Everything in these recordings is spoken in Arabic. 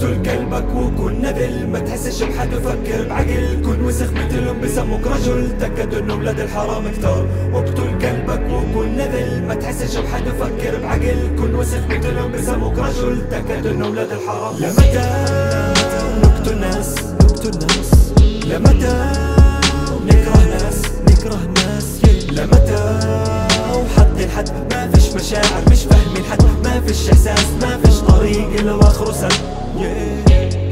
اقتل كلبك وكن نبل ما تحسش بحد وفكر بعقل. كن وسخ مثلهم بسموك رجل تأكد إنه ولاد الحرام كتار اقتل كلبك وكن نبل ما تحسش بحد وفكر بعقل. كن وسخ مثلهم بسموك رجل تأكد إنه ولاد الحرام. لمتى نقتل ناس؟ نقتل ناس. لمتى نكره ناس؟ نكره ناس. لمتى وحد الحد؟ ما فيش مشاعر مش فاهمين حد ما فيش إحساس ما فيش طريق إلا واخره سد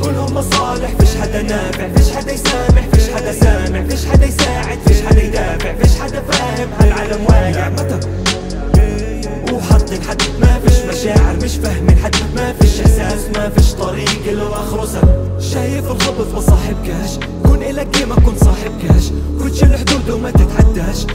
كلهم مصالح فيش حدا نافع فيش حدا يسامح فيش حدا سامع فيش حدا يساعد فيش حدا يدافع فيش حدا فاهم هالعالم واقع. متى؟ وحط الحد ما فيش مشاعر مش فاهمين حد ما فيش إحساس ما فيش طريق الا واخره سد شايف الخبز ما صاحبكاش كون الك قيمة كن صاحب كاش كل الحدود وما تتعداش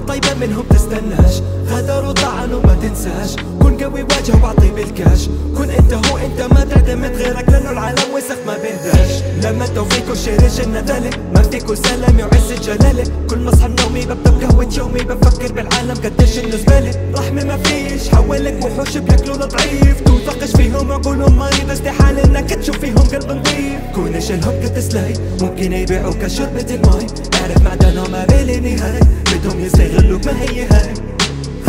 كلمة طيبة منهم تستناش غدر وطعن وما تنساش. كن قوي واجه وأعطي بالكاش. كن أنت هو أنت ما تعتمد غيرك لأنه العالم وسخ ما بيهداش لما توفيق شي رجلنا ذلك. ما فيكو سلامي وعز جلالة. كل ما اصحى نومي ببدا بقهوة يومي. بفكر بالعالم قديش انه زبالة رحمة ما فيش. حولك وحوش بياكلوا الضعيف. توثقش فيهم عقولهم مريضة استحالة إنك تشوف فيهم قلب نظيف كون شلهم قد تسلاي ممكن يبيعوك شربة الماي أعرف معدنهم ما بلا نهاية. بدهم يستغلوك ما هي هاي.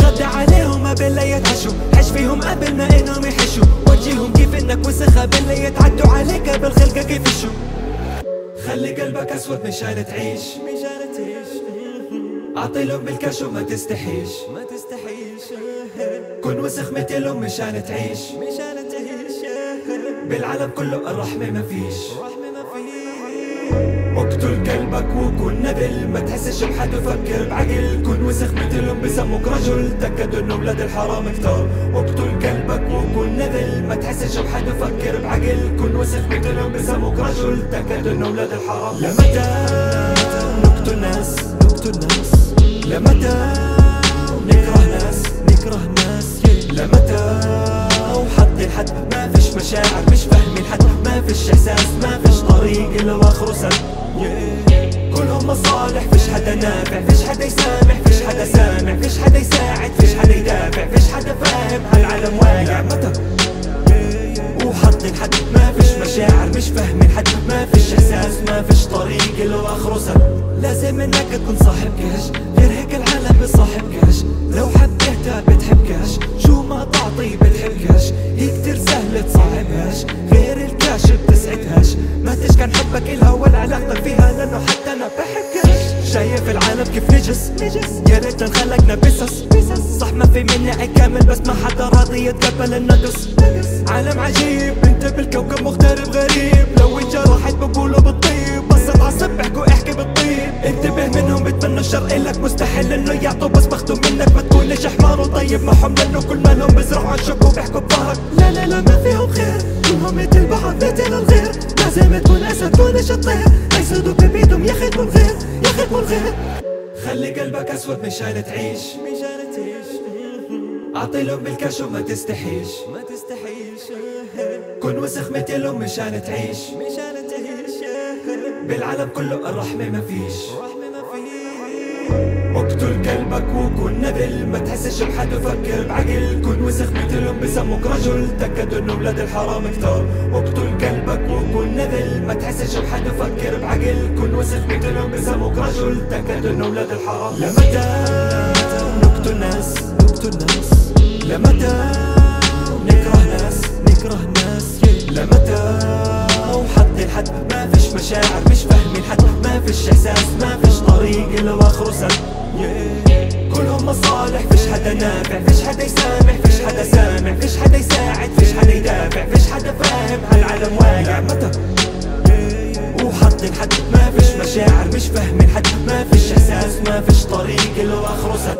غدا عليهم قبل لا يتعشوا. حش فيهم قبل ما إنهم يحشوا. وجههم كيف إنك وسخ قبل لا يتعدوا عليك قبل خلقك يفشوا خلي قلبك أسود مشان تعيش مشان تعيش. اعطي لهم بالكاش وما تستحيش. ما تستحيش كن وسخ مثلهم مشان تعيش. بالعالم كله الرحمة ما فيش. اقتل كلبك وكن نبل. ما تحسش بحد وفكر بعقل. كن وسخ مثلهم بسموك رجل. تأكد إنه ولاد الحرام كتار اقتل كلبك وكن نبل. ما تحسش بحد وفكر بعقل. كن وسخ مثلهم بسموك رجل. تأكد إنه ولاد الحرام. لمتى فاهمين حد ما فيش إحساس ما فيش طريق إلا واخره سد كلهم مصالح فيش حدا نافع فيش حدا يسامح فيش حدا سامع فيش حدا يساعد فيش حدا يدافع فيش حدا فاهم هالعالم واقع. متى؟ وحط الحد ما فيش مشاعر مش فاهمين حد ما فيش إحساس ما فيش طريق إلا واخره سد لازم إنك تكون صاحب كاش غير هيك العالم بصاحب كاش. لو حبيتها بتحبكاش الكاش بتسعدهاش ما تشكن حبك إلها ولا علاقتك فيها لأنه حتى أنا بحبكاش شايف العالم كيف نجس. يا ريت انخلقنا بسس. صح ما في عيب كامل بس ما حدا راضي يتقبل النقص. عالم عجيب انت بالكوكب مغترب غريب. لو انجرحت بقولوا بالطيب. بس اتعصب بحكوا احكي بالطيب. انتبه منهم بتمنوا الشر إلك. مستحيل إنه يعطوا بس بخطوا منك. ما تكونش حمار وطيب معهم لأنه كل مالهم بزرعوا عن شك وبيحكوا بظهرك. لا لا لا ما فيهم خير. كلهم مثل بعض مثل الغير. لازم تكون أسد تكونش الطير يصيدوا ببيدهم يخدموا الغير يخدموا الغير خلي قلبك أسود مشان تعيش. مشان تعيش. اعطي لهم بالكاش وما تستحيش. ما تستحيش. كن وسخ مثلهم مشان تعيش. بالعالم كله الرحمة ما فيش. اقتل كلبك وكن نبل ما تحسش بحد. وفكر بعقل كن وسخ مثلهم بسموك رجل. تأكد انه ولاد الحرام كتار اقتل كلبك وكن نبل ما تحسش بحد. وفكر بعقل كن وسخ مثلهم بسموك رجل. تأكد انه ولاد الحرام. لمتى نقتل ناس؟ نقتل ناس. لمتى كلهم مصالح فيش حدا نافع فيش حدا يسامح فيش حدا سامع فيش حدا يساعد فيش حدا يدافع فيش حدا فاهم هالعالم واقع. متى؟ وحاطين حد ما فيش مشاعر مش فاهمين حد ما فيش إحساس ما فيش طريق إلا اخره